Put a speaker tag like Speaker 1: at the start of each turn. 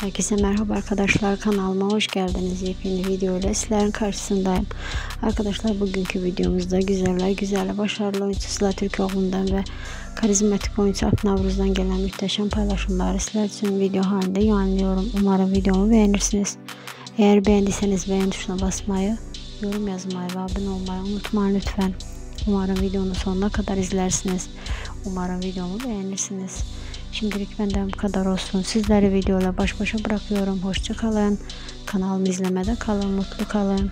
Speaker 1: Herkese merhaba arkadaşlar kanalıma hoş geldiniz. Yepyeni video ile sizlerin karşısındayım. Arkadaşlar bugünkü videomuzda güzeller güzel başarılı oyuncu Sıla Türkoğlu'ndan ve karizmatik oyuncu At Navruz'dan gelen muhteşem paylaşımları sizler için video halinde yayınlıyorum. Umarım videomu beğenirsiniz. Eğer beğendiyseniz beğen tuşuna basmayı, yorum yazmayı ve abone olmayı unutmayın lütfen. Umarım videonun sonuna kadar izlersiniz. Umarım videomu beğenirsiniz. Şimdilik benden bu kadar olsun. Sizleri videoyla baş başa bırakıyorum. Hoşça kalın. Kanalımı izlemede kalın. Mutlu kalın.